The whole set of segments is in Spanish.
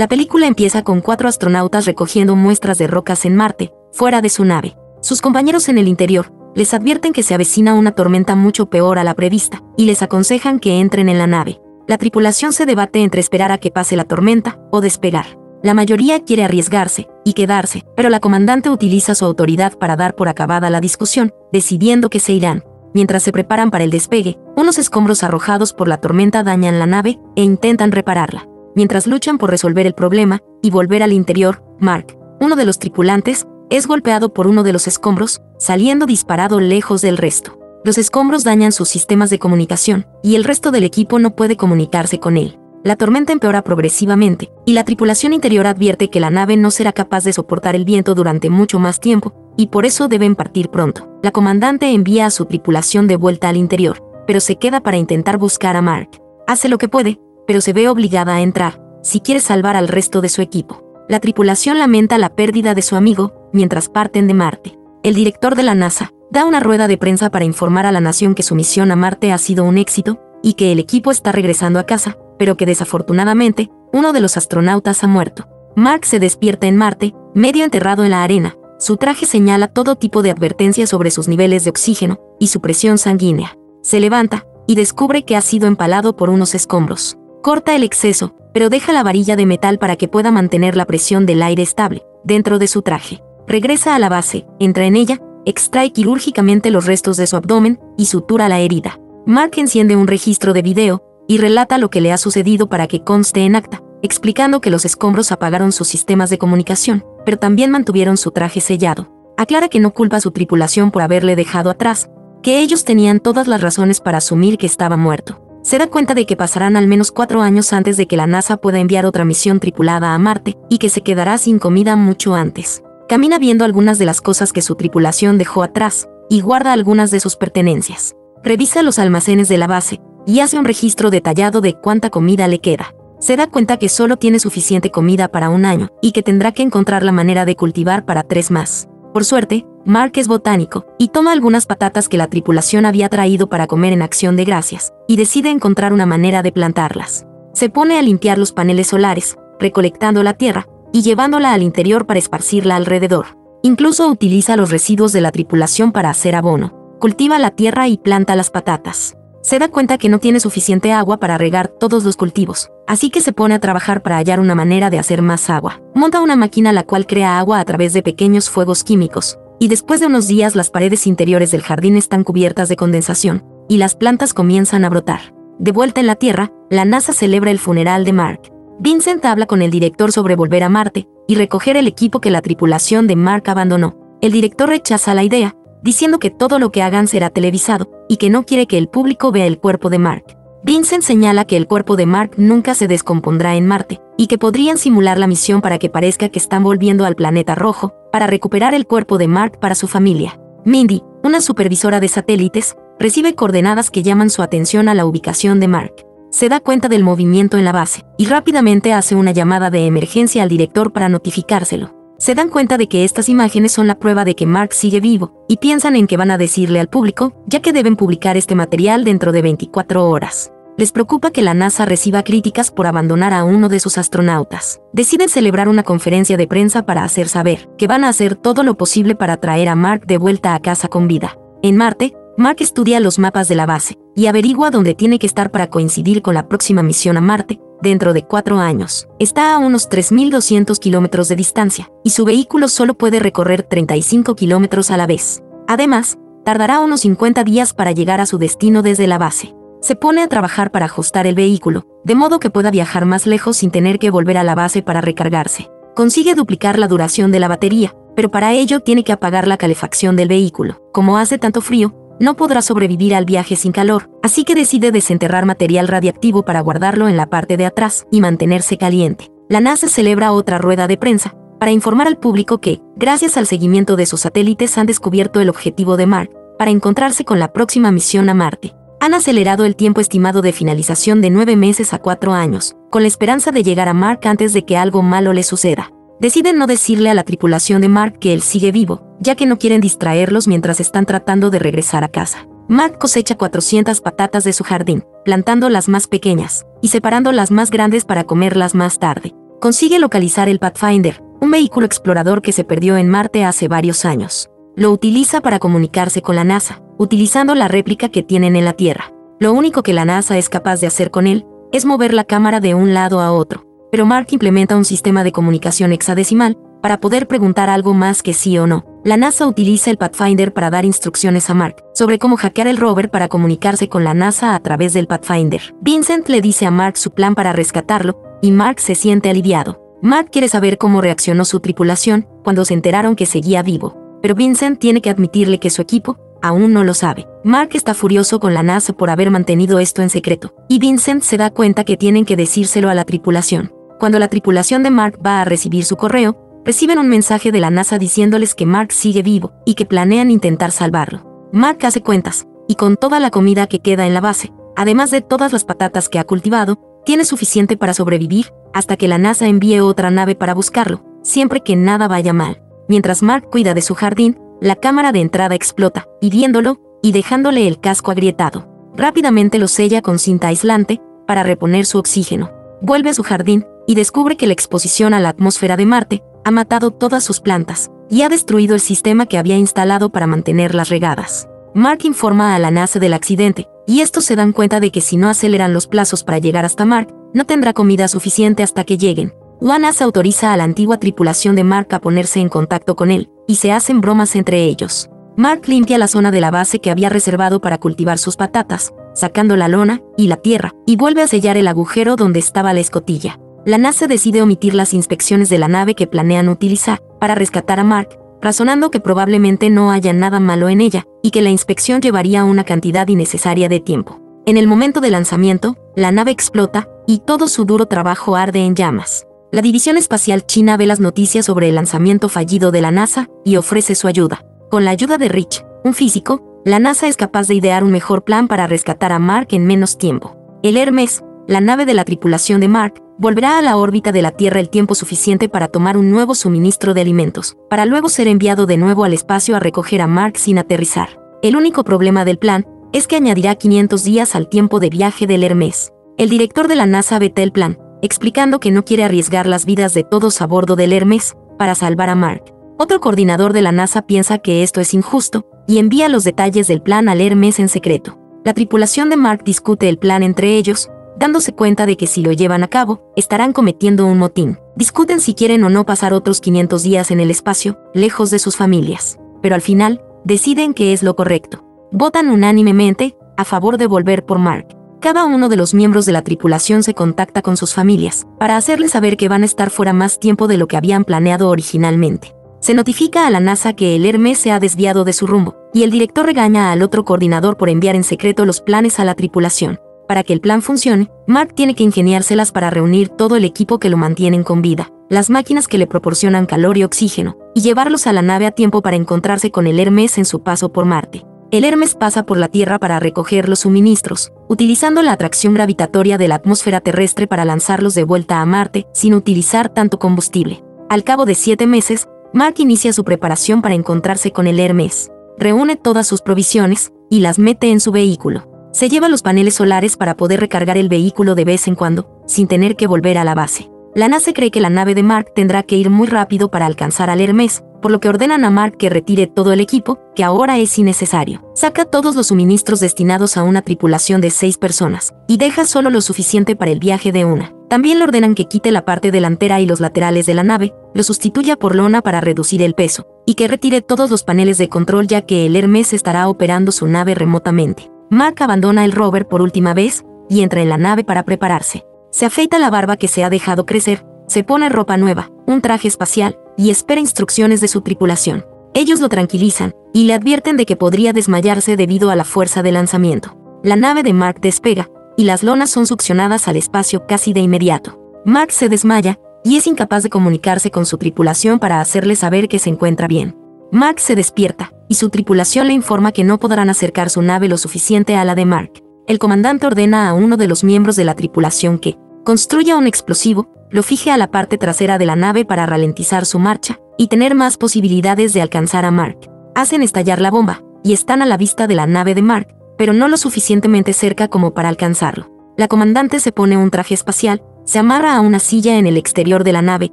La película empieza con cuatro astronautas recogiendo muestras de rocas en Marte, fuera de su nave. Sus compañeros en el interior les advierten que se avecina una tormenta mucho peor a la prevista, y les aconsejan que entren en la nave. La tripulación se debate entre esperar a que pase la tormenta o despegar. La mayoría quiere arriesgarse y quedarse, pero la comandante utiliza su autoridad para dar por acabada la discusión, decidiendo que se irán. Mientras se preparan para el despegue, unos escombros arrojados por la tormenta dañan la nave e intentan repararla. Mientras luchan por resolver el problema y volver al interior, Mark, uno de los tripulantes, es golpeado por uno de los escombros, saliendo disparado lejos del resto. Los escombros dañan sus sistemas de comunicación, y el resto del equipo no puede comunicarse con él. La tormenta empeora progresivamente, y la tripulación interior advierte que la nave no será capaz de soportar el viento durante mucho más tiempo, y por eso deben partir pronto. La comandante envía a su tripulación de vuelta al interior, pero se queda para intentar buscar a Mark. Hace lo que puede, pero se ve obligada a entrar, si quiere salvar al resto de su equipo. La tripulación lamenta la pérdida de su amigo, mientras parten de Marte. El director de la NASA da una rueda de prensa para informar a la nación que su misión a Marte ha sido un éxito, y que el equipo está regresando a casa, pero que desafortunadamente, uno de los astronautas ha muerto. Mark se despierta en Marte, medio enterrado en la arena. Su traje señala todo tipo de advertencias sobre sus niveles de oxígeno y su presión sanguínea. Se levanta y descubre que ha sido empalado por unos escombros. Corta el exceso, pero deja la varilla de metal para que pueda mantener la presión del aire estable dentro de su traje. Regresa a la base, entra en ella, extrae quirúrgicamente los restos de su abdomen y sutura la herida. Mark enciende un registro de video y relata lo que le ha sucedido para que conste en acta, explicando que los escombros apagaron sus sistemas de comunicación, pero también mantuvieron su traje sellado. Aclara que no culpa a su tripulación por haberle dejado atrás, que ellos tenían todas las razones para asumir que estaba muerto. Se da cuenta de que pasarán al menos cuatro años antes de que la NASA pueda enviar otra misión tripulada a Marte y que se quedará sin comida mucho antes. Camina viendo algunas de las cosas que su tripulación dejó atrás y guarda algunas de sus pertenencias. Revisa los almacenes de la base, y hace un registro detallado de cuánta comida le queda. Se da cuenta que solo tiene suficiente comida para un año y que tendrá que encontrar la manera de cultivar para tres más. Por suerte, Mark es botánico y toma algunas patatas que la tripulación había traído para comer en acción de gracias y decide encontrar una manera de plantarlas. Se pone a limpiar los paneles solares, recolectando la tierra y llevándola al interior para esparcirla alrededor. Incluso utiliza los residuos de la tripulación para hacer abono. Cultiva la tierra y planta las patatas se da cuenta que no tiene suficiente agua para regar todos los cultivos, así que se pone a trabajar para hallar una manera de hacer más agua. Monta una máquina la cual crea agua a través de pequeños fuegos químicos, y después de unos días las paredes interiores del jardín están cubiertas de condensación, y las plantas comienzan a brotar. De vuelta en la Tierra, la NASA celebra el funeral de Mark. Vincent habla con el director sobre volver a Marte y recoger el equipo que la tripulación de Mark abandonó. El director rechaza la idea, diciendo que todo lo que hagan será televisado, y que no quiere que el público vea el cuerpo de Mark. Vincent señala que el cuerpo de Mark nunca se descompondrá en Marte, y que podrían simular la misión para que parezca que están volviendo al planeta rojo, para recuperar el cuerpo de Mark para su familia. Mindy, una supervisora de satélites, recibe coordenadas que llaman su atención a la ubicación de Mark. Se da cuenta del movimiento en la base, y rápidamente hace una llamada de emergencia al director para notificárselo se dan cuenta de que estas imágenes son la prueba de que Mark sigue vivo, y piensan en que van a decirle al público, ya que deben publicar este material dentro de 24 horas. Les preocupa que la NASA reciba críticas por abandonar a uno de sus astronautas. Deciden celebrar una conferencia de prensa para hacer saber que van a hacer todo lo posible para traer a Mark de vuelta a casa con vida. En Marte, Mark estudia los mapas de la base y averigua dónde tiene que estar para coincidir con la próxima misión a Marte, dentro de cuatro años. Está a unos 3.200 kilómetros de distancia, y su vehículo solo puede recorrer 35 kilómetros a la vez. Además, tardará unos 50 días para llegar a su destino desde la base. Se pone a trabajar para ajustar el vehículo, de modo que pueda viajar más lejos sin tener que volver a la base para recargarse. Consigue duplicar la duración de la batería, pero para ello tiene que apagar la calefacción del vehículo. Como hace tanto frío, no podrá sobrevivir al viaje sin calor, así que decide desenterrar material radiactivo para guardarlo en la parte de atrás y mantenerse caliente. La NASA celebra otra rueda de prensa para informar al público que, gracias al seguimiento de sus satélites, han descubierto el objetivo de Mark para encontrarse con la próxima misión a Marte. Han acelerado el tiempo estimado de finalización de nueve meses a cuatro años, con la esperanza de llegar a Mark antes de que algo malo le suceda deciden no decirle a la tripulación de Mark que él sigue vivo, ya que no quieren distraerlos mientras están tratando de regresar a casa. Mark cosecha 400 patatas de su jardín, plantando las más pequeñas y separando las más grandes para comerlas más tarde. consigue localizar el Pathfinder, un vehículo explorador que se perdió en Marte hace varios años. Lo utiliza para comunicarse con la NASA, utilizando la réplica que tienen en la Tierra. Lo único que la NASA es capaz de hacer con él es mover la cámara de un lado a otro. Pero Mark implementa un sistema de comunicación hexadecimal para poder preguntar algo más que sí o no. La NASA utiliza el Pathfinder para dar instrucciones a Mark sobre cómo hackear el rover para comunicarse con la NASA a través del Pathfinder. Vincent le dice a Mark su plan para rescatarlo, y Mark se siente aliviado. Mark quiere saber cómo reaccionó su tripulación cuando se enteraron que seguía vivo, pero Vincent tiene que admitirle que su equipo aún no lo sabe. Mark está furioso con la NASA por haber mantenido esto en secreto, y Vincent se da cuenta que tienen que decírselo a la tripulación. Cuando la tripulación de Mark va a recibir su correo, reciben un mensaje de la NASA diciéndoles que Mark sigue vivo y que planean intentar salvarlo. Mark hace cuentas, y con toda la comida que queda en la base, además de todas las patatas que ha cultivado, tiene suficiente para sobrevivir hasta que la NASA envíe otra nave para buscarlo, siempre que nada vaya mal. Mientras Mark cuida de su jardín, la cámara de entrada explota, hiriéndolo y dejándole el casco agrietado. Rápidamente lo sella con cinta aislante para reponer su oxígeno. Vuelve a su jardín y descubre que la exposición a la atmósfera de Marte ha matado todas sus plantas y ha destruido el sistema que había instalado para mantenerlas regadas. Mark informa a la NASA del accidente, y estos se dan cuenta de que si no aceleran los plazos para llegar hasta Mark, no tendrá comida suficiente hasta que lleguen. La NASA autoriza a la antigua tripulación de Mark a ponerse en contacto con él, y se hacen bromas entre ellos. Mark limpia la zona de la base que había reservado para cultivar sus patatas, sacando la lona y la tierra, y vuelve a sellar el agujero donde estaba la escotilla. La NASA decide omitir las inspecciones de la nave que planean utilizar para rescatar a Mark, razonando que probablemente no haya nada malo en ella y que la inspección llevaría una cantidad innecesaria de tiempo. En el momento de lanzamiento, la nave explota y todo su duro trabajo arde en llamas. La División Espacial China ve las noticias sobre el lanzamiento fallido de la NASA y ofrece su ayuda. Con la ayuda de Rich, un físico, la NASA es capaz de idear un mejor plan para rescatar a Mark en menos tiempo. El Hermes, la nave de la tripulación de Mark, volverá a la órbita de la Tierra el tiempo suficiente para tomar un nuevo suministro de alimentos, para luego ser enviado de nuevo al espacio a recoger a Mark sin aterrizar. El único problema del plan es que añadirá 500 días al tiempo de viaje del Hermes. El director de la NASA vete el plan, explicando que no quiere arriesgar las vidas de todos a bordo del Hermes para salvar a Mark. Otro coordinador de la NASA piensa que esto es injusto y envía los detalles del plan al Hermes en secreto. La tripulación de Mark discute el plan entre ellos, dándose cuenta de que si lo llevan a cabo, estarán cometiendo un motín. Discuten si quieren o no pasar otros 500 días en el espacio, lejos de sus familias. Pero al final, deciden que es lo correcto. Votan unánimemente a favor de volver por Mark. Cada uno de los miembros de la tripulación se contacta con sus familias, para hacerles saber que van a estar fuera más tiempo de lo que habían planeado originalmente. Se notifica a la NASA que el Hermes se ha desviado de su rumbo, y el director regaña al otro coordinador por enviar en secreto los planes a la tripulación. Para que el plan funcione, Mark tiene que ingeniárselas para reunir todo el equipo que lo mantienen con vida, las máquinas que le proporcionan calor y oxígeno, y llevarlos a la nave a tiempo para encontrarse con el Hermes en su paso por Marte. El Hermes pasa por la Tierra para recoger los suministros, utilizando la atracción gravitatoria de la atmósfera terrestre para lanzarlos de vuelta a Marte sin utilizar tanto combustible. Al cabo de siete meses, Mark inicia su preparación para encontrarse con el Hermes. Reúne todas sus provisiones y las mete en su vehículo. Se lleva los paneles solares para poder recargar el vehículo de vez en cuando, sin tener que volver a la base. La NASA cree que la nave de Mark tendrá que ir muy rápido para alcanzar al Hermes, por lo que ordenan a Mark que retire todo el equipo, que ahora es innecesario. Saca todos los suministros destinados a una tripulación de seis personas, y deja solo lo suficiente para el viaje de una. También le ordenan que quite la parte delantera y los laterales de la nave, lo sustituya por lona para reducir el peso, y que retire todos los paneles de control ya que el Hermes estará operando su nave remotamente. Mark abandona el rover por última vez y entra en la nave para prepararse. Se afeita la barba que se ha dejado crecer, se pone ropa nueva, un traje espacial y espera instrucciones de su tripulación. Ellos lo tranquilizan y le advierten de que podría desmayarse debido a la fuerza de lanzamiento. La nave de Mark despega y las lonas son succionadas al espacio casi de inmediato. Mark se desmaya y es incapaz de comunicarse con su tripulación para hacerle saber que se encuentra bien. Mark se despierta, y su tripulación le informa que no podrán acercar su nave lo suficiente a la de Mark. El comandante ordena a uno de los miembros de la tripulación que construya un explosivo, lo fije a la parte trasera de la nave para ralentizar su marcha y tener más posibilidades de alcanzar a Mark. Hacen estallar la bomba, y están a la vista de la nave de Mark, pero no lo suficientemente cerca como para alcanzarlo. La comandante se pone un traje espacial, se amarra a una silla en el exterior de la nave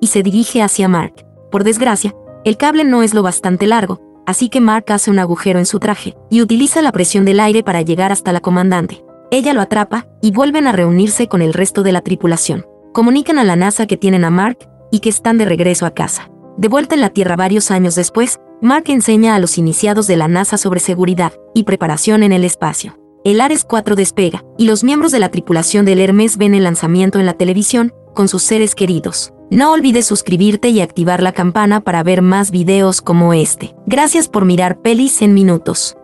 y se dirige hacia Mark. Por desgracia, el cable no es lo bastante largo, así que Mark hace un agujero en su traje y utiliza la presión del aire para llegar hasta la comandante. Ella lo atrapa y vuelven a reunirse con el resto de la tripulación. Comunican a la NASA que tienen a Mark y que están de regreso a casa. De vuelta en la Tierra varios años después, Mark enseña a los iniciados de la NASA sobre seguridad y preparación en el espacio. El Ares 4 despega, y los miembros de la tripulación del Hermes ven el lanzamiento en la televisión, con sus seres queridos. No olvides suscribirte y activar la campana para ver más videos como este. Gracias por mirar pelis en minutos.